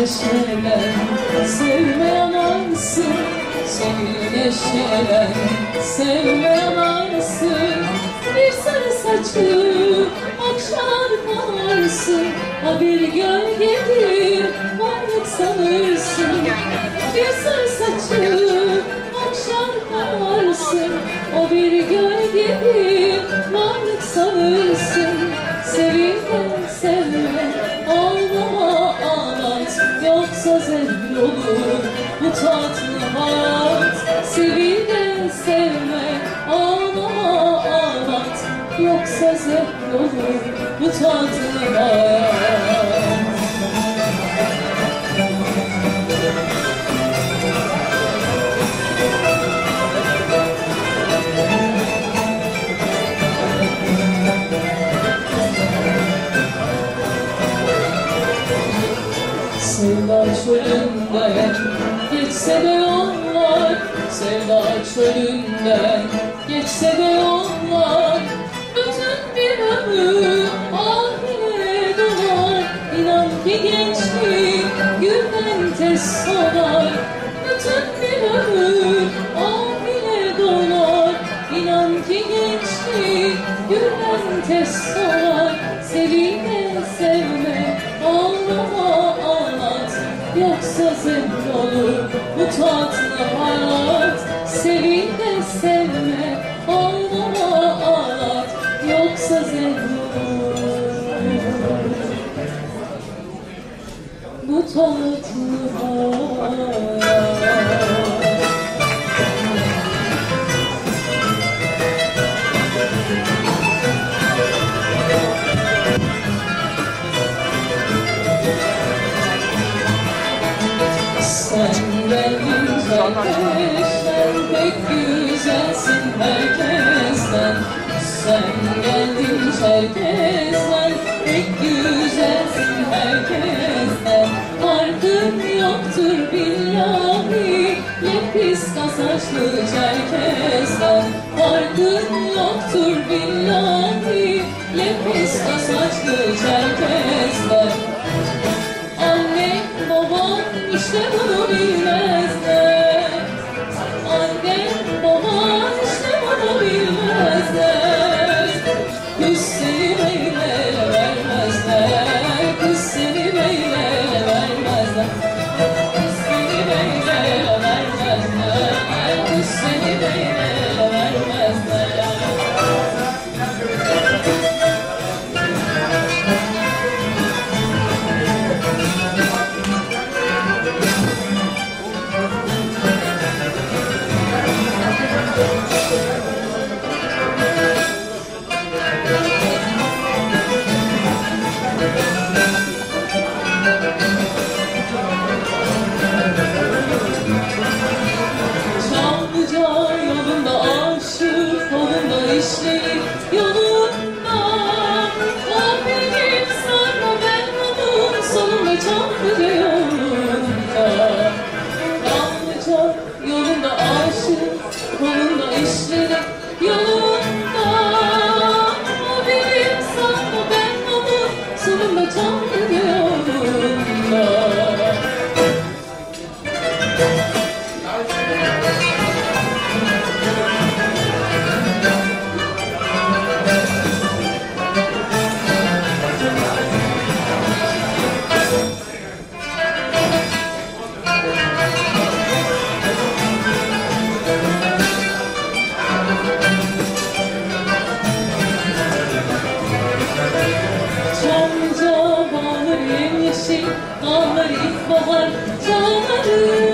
neşelen. Sevmeyen ansın Seni neşelen. Sevmeyen ansın. Bir sarı saçlı Akşar varsın Ha bir gölgedir Varlık sanırsın. Bir sarı saçlı Yoksa zevk olur Bu tatlı hayat Sevil de sevme Ağlama ağlat Yoksa zevk olur Bu tatlı hayat geçse de yollar Sevda çölünden geçse de yollar Bütün bir ömür ahire dolar. İnan ki gençlik gülden tez solar Bütün bir ömür ahire dolar. İnan ki gençlik gülden tez solar Sevilme sevme ağlama ağlat. Yoksa zevk olur bu tatlı hayat Sevil de sevme ağlama ağlat Yoksa olur. Bu tatlı pek güzelsin herkesten. Sen geldin herkesten. Pek güzelsin herkesten. Farkın yoktur billahi. Lepiska saçlı herkesten. Farkın yoktur billahi. Lepiska saçlı herkesten. Anne babam işte bunu bilmezler işleri yolunda O benim sarma ben onun Sonunda Çamlıca yolunda Çamlıca yolunda aşık Yolunda işleri yolunda dağları ilkbahar çağları.